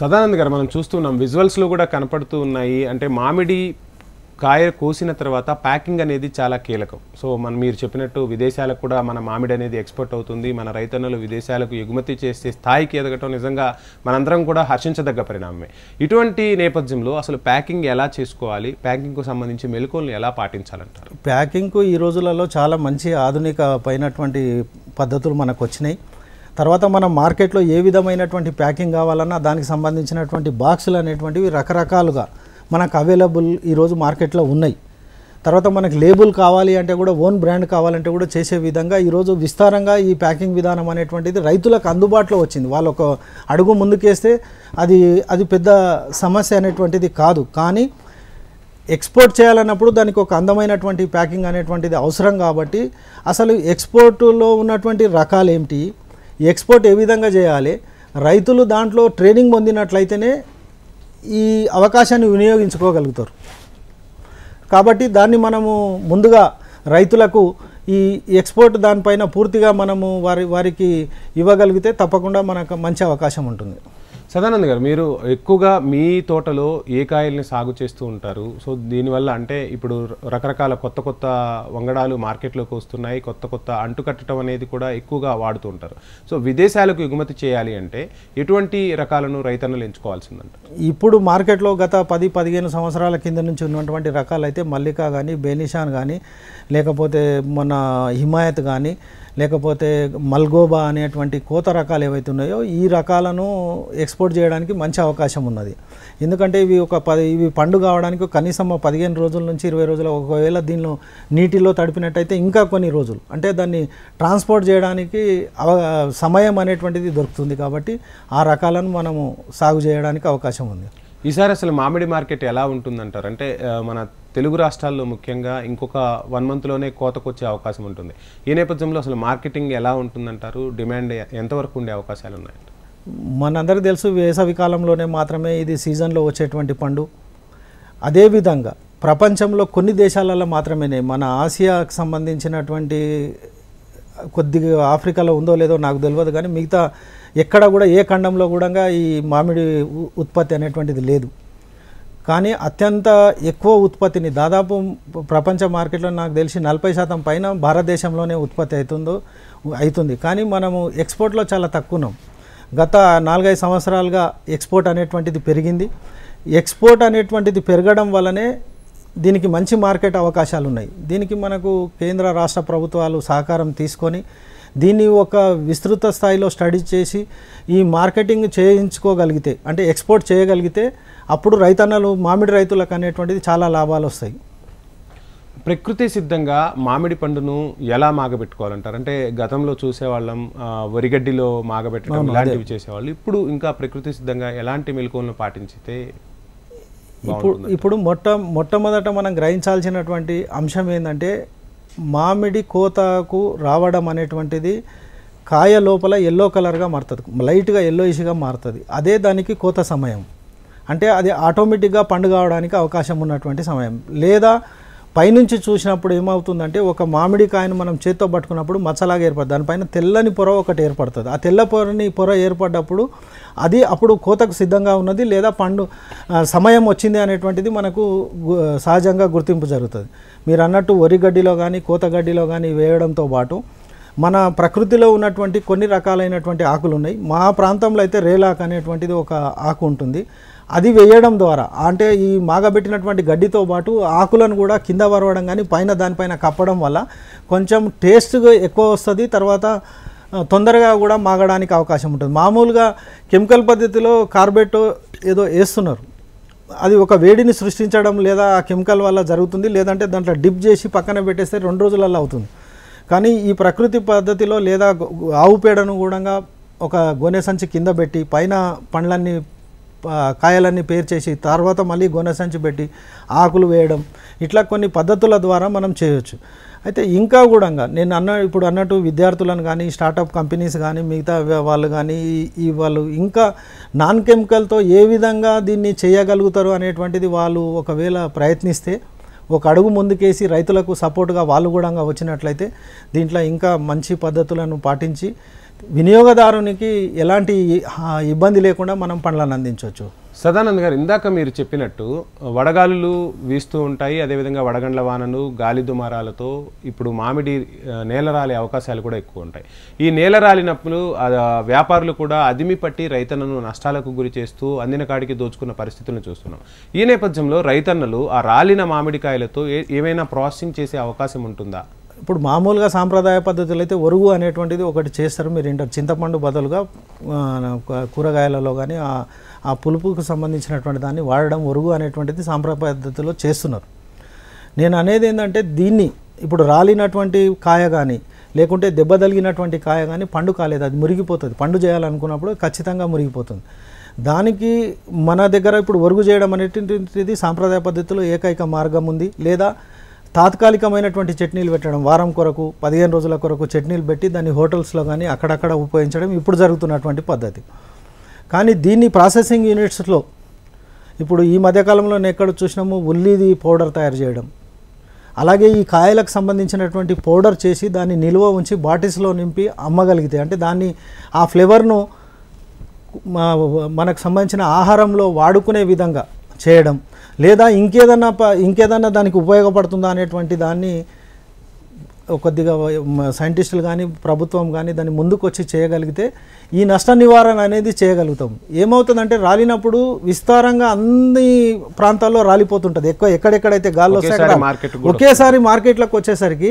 సదానంద్ గారు మనం చూస్తున్నాం విజువల్స్లో కూడా కనపడుతూ ఉన్నాయి. అంటే మామిడి కాయ కోసిన తర్వాత ప్యాకింగ్ అనేది చాలా కీలకం. సో మనం మీరు చెప్పినట్టు విదేశాలకు కూడా మన మామిడి అనేది ఎక్స్పోర్ట్ అవుతుంది. మన రైతన్నులు విదేశాలకు ఎగుమతి చేసే స్థాయికి ఎదగటం నిజంగా మనందరం కూడా హర్షించదగ్గ పరిణామమే. ఇటువంటి నేపథ్యంలో అసలు ప్యాకింగ్ ఎలా చేసుకోవాలి? ప్యాకింగ్కు సంబంధించి మెలకువలను ఎలా పాటించాలంటారు? ప్యాకింగ్కు ఈ రోజులలో చాలా మంచి ఆధునిక పైనటువంటి పద్ధతులు మనకు వచ్చినాయి. తర్వాత మనం మార్కెట్లో ఏ విధమైనటువంటి ప్యాకింగ్ కావాలన్నా దానికి సంబంధించినటువంటి బాక్సులు అనేటువంటివి రకరకాలుగా మనకు అవైలబుల్ ఈరోజు మార్కెట్లో ఉన్నాయి. తర్వాత మనకు లేబుల్ కావాలి అంటే కూడా ఓన్ బ్రాండ్ కావాలంటే కూడా చేసే విధంగా ఈరోజు విస్తారంగా ఈ ప్యాకింగ్ విధానం అనేటువంటిది రైతులకు అందుబాటులో వచ్చింది. వాళ్ళు ఒక అడుగు ముందుకేస్తే అది అది పెద్ద సమస్య అనేటువంటిది కాదు. కానీ ఎక్స్పోర్ట్ చేయాలన్నప్పుడు దానికి ఒక అందమైనటువంటి ప్యాకింగ్ అనేటువంటిది అవసరం కాబట్టి అసలు ఎక్స్పోర్టులో ఉన్నటువంటి రకాలు ఏమిటి? ఎక్స్పోర్ట్ ఏ విధంగా చేయాలి? రైతులు దాంట్లో ట్రైనింగ్ పొందినట్లయితేనే ఈ అవకాశాన్ని వినియోగించుకోగలుగుతారు. కాబట్టి దాన్ని మనము ముందుగా రైతులకు ఈ ఎక్స్పోర్ట్ దానిపైన పూర్తిగా మనము వారి వారికి ఇవ్వగలిగితే తప్పకుండా మనకు మంచి అవకాశం ఉంటుంది. సదానంద్ గారు మీరు ఎక్కువగా మీ తోటలో ఏ కాయల్ని సాగు చేస్తూ ఉంటారు? సో దీనివల్ల అంటే ఇప్పుడు రకరకాల కొత్త కొత్త వంగడాలు మార్కెట్లోకి వస్తున్నాయి కొత్త కొత్త అంటుకట్టడం అనేది కూడా ఎక్కువగా వాడుతూ ఉంటారు. సో విదేశాలకు ఎగుమతి చేయాలి అంటే ఎటువంటి రకాలను రైతన్నలు ఎంచుకోవాల్సిందంట ఇప్పుడు మార్కెట్లో గత పది పదిహేను సంవత్సరాల కింద నుంచి ఉన్నటువంటి రకాలు అయితే మల్లికా కానీ బేనిషాన్ కానీ లేకపోతే మన హిమాయత్ కానీ లేకపోతే మల్గోబా అనేటువంటి కోత రకాలు ఏవైతే ఉన్నాయో ఈ రకాలను ఎక్స్పోర్ట్ చేయడానికి మంచి అవకాశం ఉన్నది. ఎందుకంటే ఇవి ఒక పది ఇవి పండు కావడానికి కనీసం పదిహేను రోజుల నుంచి ఇరవై రోజులు ఒకవేళ దీనిలో నీటిలో తడిపినట్టయితే ఇంకా కొన్ని రోజులు. అంటే దాన్ని ట్రాన్స్పోర్ట్ చేయడానికి అవ సమయం అనేటువంటిది దొరుకుతుంది కాబట్టి ఆ రకాలను మనము సాగు చేయడానికి అవకాశం ఉంది. ఈసారి అసలు మామిడి మార్కెట్ ఎలా ఉంటుందంటారు? అంటే మన తెలుగు రాష్ట్రాల్లో ముఖ్యంగా ఇంకొక వన్ మంత్లోనే కోతకు వచ్చే అవకాశం ఉంటుంది. ఈ నేపథ్యంలో అసలు మార్కెటింగ్ ఎలా ఉంటుందంటారు? డిమాండ్ ఎంతవరకు ఉండే అవకాశాలు ఉన్నాయంట? మనందరికీ తెలుసు వేసవి కాలంలోనే మాత్రమే ఇది సీజన్లో వచ్చేటువంటి పండు. అదేవిధంగా ప్రపంచంలో కొన్ని దేశాలలో మాత్రమేనే మన ఆసియాకు సంబంధించినటువంటి కొద్దిగా ఆఫ్రికాలో ఉందో లేదో నాకు తెలియదు కానీ మిగతా ఎక్కడ కూడా ఏ ఖండంలో కూడా ఈ మామిడి ఉ- ఉత్పత్తి అనేటువంటిది లేదు. కానీ అత్యంత ఎక్కువ ఉత్పత్తిని దాదాపు ప్రపంచ మార్కెట్లో నాకు తెలిసి నలభై శాతం పైన భారతదేశంలోనే ఉత్పత్తి అవుతుందో అవుతుంది. కానీ మనము ఎక్స్పోర్ట్లో చాలా తక్కువ ఉన్నాం గత నాలుగైదు సంవత్సరాలుగా ఎక్స్పోర్ట్ అనేటువంటిది పెరిగింది. ఎక్స్పోర్ట్ అనేటువంటిది పెరగడం వల్లనే దీనికి మంచి మార్కెట్ అవకాశాలు ఉన్నాయి దీనికి మనకు కేంద్ర రాష్ట్ర ప్రభుత్వాలు సహకారం తీసుకొని దీన్ని ఒక విస్తృత స్థాయిలో స్టడీ చేసి ఈ మార్కెటింగ్ చేయించుకోగలిగితే అంటే ఎక్స్పోర్ట్ చేయగలిగితే అప్పుడు రైతన్నలు మామిడి రైతులకు అనేటువంటిది చాలా లాభాలు వస్తాయి. ప్రకృతి సిద్ధంగా మామిడి పండును ఎలా మాగబెట్టుకోవాలంటారు? అంటే గతంలో చూసేవాళ్ళం వరిగడ్డిలో మాగబెట్టడం ఇలాంటివి చేసేవాళ్ళు. ఇప్పుడు ఇంకా ప్రకృతి సిద్ధంగా ఎలాంటి మెలకువలను పాటించితే ఇప్పుడు ఇప్పుడు మొట్ట మొట్టమొదట మనం గ్రహించాల్సినటువంటి అంశం ఏంటంటే మామిడి కోతకు రావడం అనేటువంటిది కాయ లోపల ఎల్లో కలర్గా మారుతుంది. లైట్గా ఎల్లోయిష్గా మారుతుంది. అదే దానికి కోత సమయం. అంటే అది ఆటోమేటిక్గా పండు కావడానికి అవకాశం ఉన్నటువంటి సమయం. లేదా పైనుంచి చూసినప్పుడు ఏమవుతుందంటే ఒక మామిడి కాయను మనం చేత్తో పట్టుకున్నప్పుడు మచ్చలాగా ఏర్పడుతుంది దానిపైన తెల్లని పొర ఒకటి ఏర్పడుతుంది. ఆ తెల్ల పొరని పొర ఏర్పడ్డప్పుడు అది అప్పుడు కోతకు సిద్ధంగా ఉన్నది లేదా పండు సమయం వచ్చింది అనేటువంటిది మనకు సహజంగా గుర్తింపు జరుగుతుంది. మీరు అన్నట్టు వరి గడ్డిలో కానీ కోత గడ్డిలో కానీ వేయడంతో పాటు మన ప్రకృతిలో ఉన్నటువంటి కొన్ని రకాలైనటువంటి ఆకులు ఉన్నాయి మా ప్రాంతంలో అయితే రేలాక్ అనేటువంటిది ఒక ఆకు ఉంటుంది. అది వేయడం ద్వారా అంటే ఈ మాగబెట్టినటువంటి గడ్డితో పాటు ఆకులను కూడా కింద వరవడం కానీ పైన దానిపైన కప్పడం వల్ల కొంచెం టేస్ట్ ఎక్కువ వస్తుంది తర్వాత తొందరగా కూడా మాగడానికి అవకాశం ఉంటుంది. మామూలుగా కెమికల్ పద్ధతిలో కార్బెట్ ఏదో వేస్తున్నారు. అది ఒక వేడిని సృష్టించడం లేదా ఆ కెమికల్ వల్ల జరుగుతుంది లేదంటే దాంట్లో డిప్ చేసి పక్కన పెట్టేస్తే రెండు రోజులలో అవుతుంది. కానీ ఈ ప్రకృతి పద్ధతిలో లేదా ఆవు పేడను కూడా ఒక గోనె సంచి కింద పెట్టి పైన పండ్లన్నీ కాయలన్నీ పేర్చేసి తర్వాత మళ్ళీ గోనె సంచి పెట్టి ఆకులు వేయడం ఇట్లా కొన్ని పద్ధతుల ద్వారా మనం చేయొచ్చు. అయితే ఇంకా కూడా నేను అన్న ఇప్పుడు అన్నట్టు విద్యార్థులను కానీ స్టార్టప్ కంపెనీస్ కానీ మిగతా వాళ్ళు కానీ ఈ వాళ్ళు ఇంకా నాన్ కెమికల్తో ఏ విధంగా దీన్ని చేయగలుగుతారు అనేటువంటిది వాళ్ళు ఒకవేళ ప్రయత్నిస్తే ఒక అడుగు ముందుకేసి రైతులకు సపోర్ట్గా వాళ్ళు కూడా వచ్చినట్లయితే దీంట్లో ఇంకా మంచి పద్ధతులను పాటించి వినియోగదారునికి ఎలాంటి ఇబ్బంది లేకుండా మనం పండ్లను అందించవచ్చు. సదానంద్ గారు ఇందాక మీరు చెప్పినట్టు వడగాలులు వీస్తూ ఉంటాయి. అదేవిధంగా వడగండ్ల వానలు గాలి దుమారాలతో ఇప్పుడు మామిడి నేల రాలే అవకాశాలు కూడా ఎక్కువ ఉంటాయి. ఈ నేలరాలినప్పుడు రాలినప్పుడు వ్యాపారులు కూడా అదిమి పట్టి రైతన్నను నష్టాలకు గురి చేస్తూ అందిన కాడికి దోచుకున్న పరిస్థితులను చూస్తున్నాం. ఈ నేపథ్యంలో రైతన్నలు ఆ రాలిన మామిడికాయలతో ఏ- ఏమైనా ప్రాసెసింగ్ చేసే అవకాశం ఉంటుందా? ఇప్పుడు మామూలుగా సాంప్రదాయ పద్ధతులు అయితే ఒరుగు అనేటువంటిది ఒకటి చేస్తారు. మీరు ఇంటర్ చింతపండు బదులుగా కూరగాయలలో కానీ ఆ పులుపుకు సంబంధించినటువంటి దాన్ని వాడడం ఒరుగు అనేటువంటిది సాంప్రదాయ పద్ధతిలో చేస్తున్నారు. నేను అనేది ఏంటంటే దీన్ని ఇప్పుడు రాలినటువంటి కాయ కానీ లేకుంటే దెబ్బ తగిలినటువంటి కాయ కానీ పండు కాలేదు. అది మురిగిపోతుంది. పండు చేయాలనుకున్నప్పుడు ఖచ్చితంగా మురిగిపోతుంది. దానికి మన దగ్గర ఇప్పుడు ఒరుగు చేయడం అనేటువంటిది సాంప్రదాయ పద్ధతిలో ఏకైక మార్గం ఉంది. లేదా తాత్కాలికమైనటువంటి చట్నీలు పెట్టడం వారం కొరకు పదిహేను రోజుల కొరకు చట్నీలు పెట్టి దాన్ని హోటల్స్లో కానీ అక్కడక్కడ ఉపయోగించడం ఇప్పుడు జరుగుతున్నటువంటి పద్ధతి. కానీ దీన్ని ప్రాసెసింగ్ యూనిట్స్లో ఇప్పుడు ఈ మధ్యకాలంలో ఎక్కడ చూసినాము? ఉల్లిది పౌడర్ తయారు చేయడం. అలాగే ఈ కాయలకు సంబంధించినటువంటి పౌడర్ చేసి దాన్ని నిల్వ ఉంచి బాటిల్స్లో నింపి అమ్మగలిగితే అంటే దాన్ని ఆ ఫ్లేవర్ను మనకు సంబంధించిన ఆహారంలో వాడుకునే విధంగా చేయడం లేదా ఇంకేదన్నా ప- ఇంకేదన్నా దానికి ఉపయోగపడుతుందా అనేటువంటి దాన్ని కొద్దిగా సైంటిస్టులు కానీ ప్రభుత్వం కానీ దాన్ని ముందుకు వచ్చి చేయగలిగితే ఈ నష్ట నివారణ అనేది చేయగలుగుతాం. ఏమవుతుందంటే రాలినప్పుడు విస్తారంగా అన్ని ప్రాంతాల్లో రాలిపోతుంటుంది. ఎక్కువ ఎక్కడెక్కడైతే గాల్లో ఒకేసారి మార్కెట్లోకి వచ్చేసరికి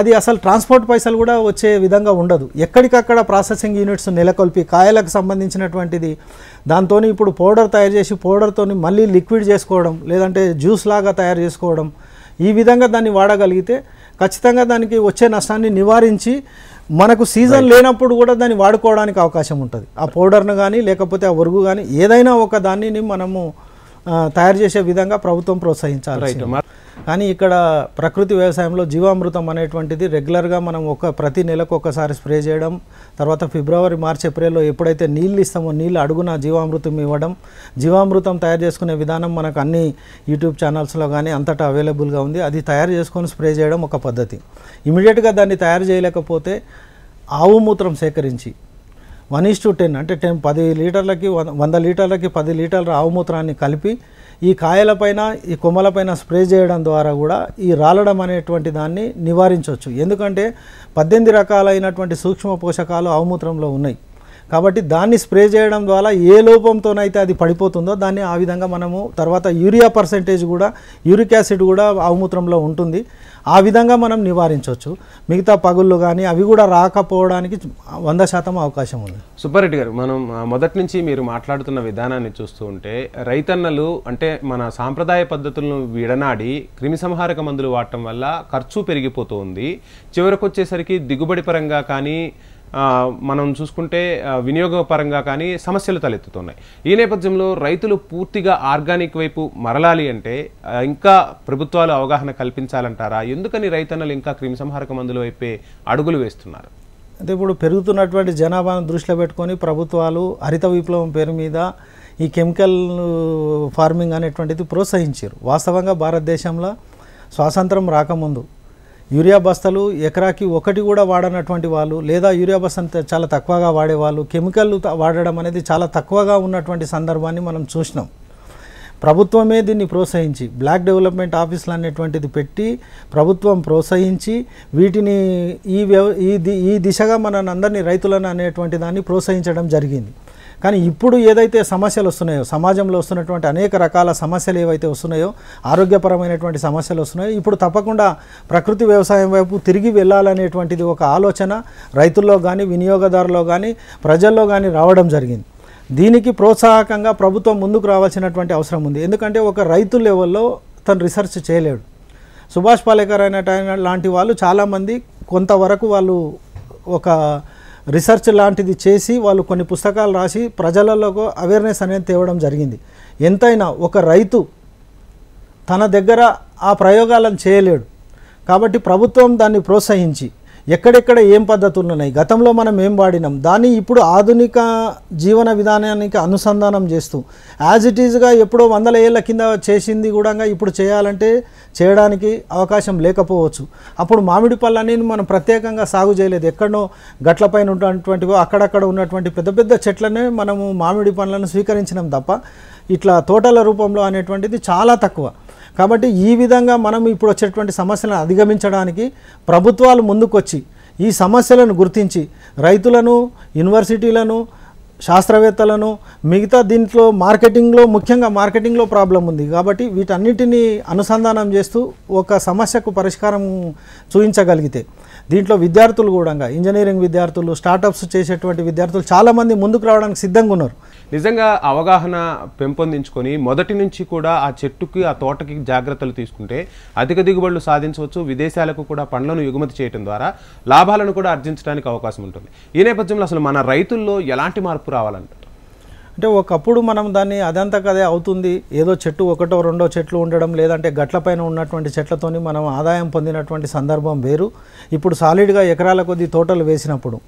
అది అసలు ట్రాన్స్పోర్ట్ పైసలు కూడా వచ్చే విధంగా ఉండదు. ఎక్కడికక్కడ ప్రాసెసింగ్ యూనిట్స్ నెలకొల్పి కాయలకు సంబంధించినటువంటిది దాంతో ఇప్పుడు పౌడర్ తయారు చేసి పౌడర్తో మళ్ళీ లిక్విడ్ చేసుకోవడం లేదంటే జ్యూస్ లాగా తయారు చేసుకోవడం ఈ విధంగా దాన్ని వాడగలిగితే ఖచ్చితంగా దానికి వచ్చే నష్టాన్ని నివారించి మనకు సీజన్ లేనప్పుడు కూడా దాన్ని వాడుకోవడానికి అవకాశం ఉంటుంది. ఆ పౌడర్ను కానీ లేకపోతే ఆ ఒరుగు కానీ ఏదైనా ఒక దానిని మనము తయారు చేసే విధంగా ప్రభుత్వం ప్రోత్సహించాలి కానీ ఇక్కడ ప్రకృతి వ్యవసాయంలో జీవామృతం అనేటువంటిది రెగ్యులర్గా మనం ఒక ప్రతి నెలకు ఒకసారి స్ప్రే చేయడం తర్వాత ఫిబ్రవరి మార్చి ఏప్రిల్లో ఎప్పుడైతే నీళ్ళు ఇస్తామో నీళ్ళు అడుగున జీవామృతం ఇవ్వడం జీవామృతం తయారు చేసుకునే విధానం మనకు అన్ని యూట్యూబ్ ఛానల్స్లో కానీ అంతటా అవైలబుల్గా ఉంది. అది తయారు చేసుకొని స్ప్రే చేయడం ఒక పద్ధతి. ఇమీడియట్గా దాన్ని తయారు చేయలేకపోతే ఆవు మూత్రం సేకరించి వన్ ఈస్ టు టెన్ అంటే టెన్ పది లీటర్లకి వంద- వంద లీటర్లకి పది లీటర్ల ఆవు మూత్రాన్ని కలిపి ఈ కాయలపైన ఈ కొమ్మలపైన స్ప్రే చేయడం ద్వారా కూడా ఈ రాలడం అనేటువంటి దాన్ని నివారించవచ్చు. ఎందుకంటే పద్దెనిమిది రకాలైనటువంటి సూక్ష్మ పోషకాలు ఆవుమూత్రంలో ఉన్నాయి. కాబట్టి దాన్ని స్ప్రే చేయడం ద్వారా ఏ లోపంతోనైతే అది పడిపోతుందో దాన్ని ఆ విధంగా మనము తర్వాత యూరియా పర్సెంటేజ్ కూడా యూరిక్ యాసిడ్ కూడా ఆవుమూత్రంలో ఉంటుంది. ఆ విధంగా మనం నివారించవచ్చు. మిగతా పగుళ్ళు కానీ అవి కూడా రాకపోవడానికి వంద శాతం అవకాశం ఉంది. సుబ్బారెడ్డి గారు మనం మొదటి నుంచి మీరు మాట్లాడుతున్న విధానాన్ని చూస్తూ ఉంటే రైతన్నలు అంటే మన సాంప్రదాయ పద్ధతులను విడనాడి క్రిమిసంహారక మందులు వాడటం వల్ల ఖర్చు పెరిగిపోతుంది చివరకు వచ్చేసరికి దిగుబడి పరంగా కానీ మనం చూసుకుంటే వినియోగపరంగా కానీ సమస్యలు తలెత్తుతున్నాయి. ఈ నేపథ్యంలో రైతులు పూర్తిగా ఆర్గానిక్ వైపు మరలాలి అంటే ఇంకా ప్రభుత్వాలు అవగాహన కల్పించాలంటారా? ఎందుకని రైతన్నలు ఇంకా క్రిమిసంహారక మందుల వైపే అడుగులు వేస్తున్నారు? అంటే ఇప్పుడు పెరుగుతున్నటువంటి జనాభాను దృష్టిలో పెట్టుకొని ప్రభుత్వాలు హరిత విప్లవం పేరు మీద ఈ కెమికల్ ఫార్మింగ్ అనేటువంటిది ప్రోత్సహించారు. వాస్తవంగా భారతదేశంలో స్వాతంత్రం రాకముందు యూరియా బస్తాలు ఎకరాకి ఒకటి కూడా వాడనటువంటి వాళ్ళు లేదా యూరియా బస్తాను చాలా తక్కువగా వాడేవాళ్ళు కెమికల్ వాడడం అనేది చాలా తక్కువగా ఉన్నటువంటి సందర్భాన్ని మనం చూసినాం. ప్రభుత్వమే దీన్ని ప్రోత్సహించి బ్లాక్ డెవలప్మెంట్ ఆఫీసులు అనేటువంటిది పెట్టి ప్రభుత్వం ప్రోత్సహించి వీటిని ఈ వ్యవ ఈ ది ఈ దిశగా మన అందరినీ రైతులను అనేటువంటి దాన్ని ప్రోత్సహించడం జరిగింది. కానీ ఇప్పుడు ఏదైతే సమస్యలు వస్తున్నాయో సమాజంలో వస్తున్నటువంటి అనేక రకాల సమస్యలు ఏవైతే వస్తున్నాయో ఆరోగ్యపరమైనటువంటి సమస్యలు వస్తున్నాయో ఇప్పుడు తప్పకుండా ప్రకృతి వ్యవసాయం వైపు తిరిగి వెళ్ళాలనేటువంటిది ఒక ఆలోచన రైతుల్లో కానీ వినియోగదారులో కానీ ప్రజల్లో కానీ రావడం జరిగింది. దీనికి ప్రోత్సాహకంగా ప్రభుత్వం ముందుకు రావాల్సినటువంటి అవసరం ఉంది. ఎందుకంటే ఒక రైతు లెవెల్లో తను రీసెర్చ్ చేయలేడు. సుభాష్ పాలేకర్ అయిన లాంటి వాళ్ళు చాలామంది కొంతవరకు వాళ్ళు ఒక రీసెర్చ్ లాంటిది చేసి వాళ్ళు కొన్ని పుస్తకాలు రాసి ప్రజలలో అవేర్నెస్ అనేది తేవడం జరిగింది. ఎంతైనా ఒక రైతు తన దగ్గర ఆ ప్రయోగాలను చేయలేడు. కాబట్టి ప్రభుత్వం దాన్ని ప్రోత్సహించి ఎక్కడెక్కడ ఏం పద్ధతులు ఉన్నాయి గతంలో మనం ఏం వాడినాం? దాన్ని ఇప్పుడు ఆధునిక జీవన విధానానికి అనుసంధానం చేస్తూ యాజ్ ఇట్ ఈజ్గా ఎప్పుడో వందల ఏళ్ళ కింద చేసింది కూడా ఇప్పుడు చేయాలంటే చేయడానికి అవకాశం లేకపోవచ్చు. అప్పుడు మామిడి పళ్ళని మనం ప్రత్యేకంగా సాగు చేయలేదు. ఎక్కడో గట్లపైన ఉన్నటువంటివో అక్కడక్కడ ఉన్నటువంటి పెద్ద పెద్ద చెట్లనే మనము మామిడి పండ్లను స్వీకరించినాం తప్ప ఇట్లా తోటల రూపంలో అనేటువంటిది చాలా తక్కువ. కాబట్టి ఈ విధంగా మనం ఇప్పుడు వచ్చేటువంటి సమస్యలను అధిగమించడానికి ప్రభుత్వాలు ముందుకొచ్చి ఈ సమస్యలను గుర్తించి రైతులను యూనివర్సిటీలను శాస్త్రవేత్తలను మిగతా దీంట్లో మార్కెటింగ్లో ముఖ్యంగా మార్కెటింగ్లో ప్రాబ్లం ఉంది. కాబట్టి వీటన్నిటినీ అనుసంధానం చేస్తూ ఒక సమస్యకు పరిష్కారం చూపించగలిగితే దీంట్లో విద్యార్థులు కూడా ఇంజనీరింగ్ విద్యార్థులు స్టార్టప్స్ చేసేటువంటి విద్యార్థులు చాలామంది ముందుకు రావడానికి సిద్ధంగా ఉన్నారు. నిజంగా అవగాహన పెంపొందించుకొని మొదటి నుంచి కూడా ఆ చెట్టుకి ఆ తోటకి జాగ్రత్తలు తీసుకుంటే అధిక దిగుబడులు సాధించవచ్చు. విదేశాలకు కూడా పండ్లను ఎగుమతి చేయడం ద్వారా లాభాలను కూడా ఆర్జించడానికి అవకాశం ఉంటుంది. ఈ నేపథ్యంలో అసలు మన రైతుల్లో ఎలాంటి మార్పు రావాలంటారు? అంటే ఒకప్పుడు మనం దాన్ని అదంతకదే అవుతుంది. ఏదో చెట్టు ఒకటో రెండో చెట్లు ఉండడం లేదంటే గట్లపైన ఉన్నటువంటి చెట్లతోని మనం ఆదాయం పొందినటువంటి సందర్భం వేరు. ఇప్పుడు సాలిడ్గా ఎకరాల కొద్ది తోటలు వేసినప్పుడు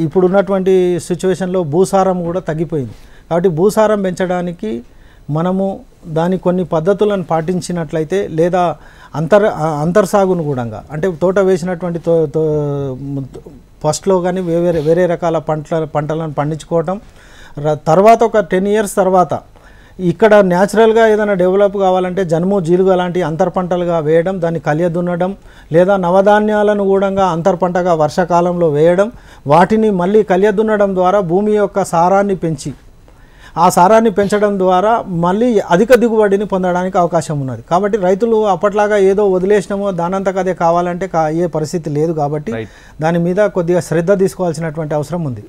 ఇప్పుడున్నటువంటి సిచ్యువేషన్లో భూసారం కూడా తగ్గిపోయింది. కాబట్టి భూసారం పెంచడానికి మనము దాని కొన్ని పద్ధతులను పాటించినట్లయితే లేదా అంతర్ అంతర్సాగును కూడా అంటే తోట వేసినటువంటి తో తో ఫస్ట్లో కానీ వేరే వేరే రకాల పంటల పంటలను పండించుకోవటం ర- తర్వాత ఒక టెన్ ఇయర్స్ తర్వాత ఇక్కడ న్యాచురల్గా ఏదైనా డెవలప్ కావాలంటే జనుము జీలుగు అలాంటి అంతర్ పంటలుగా వేయడం దాన్ని కలియ దున్నడం లేదా నవధాన్యాలను కూడా అంతర్ పంటగా వర్షాకాలంలో వేయడం వాటిని మళ్ళీ కలియ దున్నడం ద్వారా భూమి యొక్క సారాన్ని పెంచి ఆ సారాన్ని పెంచడం ద్వారా మళ్ళీ అధిక దిగుబడిని పొందడానికి అవకాశం ఉన్నది కాబట్టి రైతులు అప్పట్లాగా ఏదో వదిలేసినామో దానంతకు అదే కావాలంటే కా- అయ్యే పరిస్థితి లేదు కాబట్టి. దాని మీద కొద్దిగా శ్రద్ధ తీసుకోవాల్సినటువంటి అవసరం ఉంది